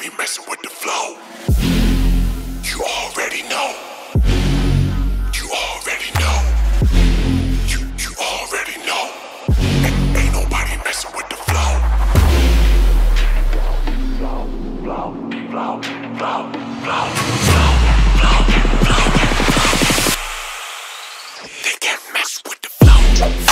be messing with the flow. You already know. You already know. You you already know. A- ain't nobody messing with the flow. Flow, flow, flow, flow, flow, flow, flow, flow. They can't mess with the flow.